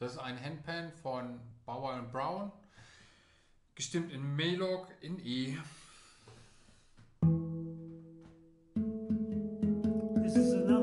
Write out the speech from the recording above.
Das ist ein Handpan von Bauer Brown, gestimmt in Melog in E. This is another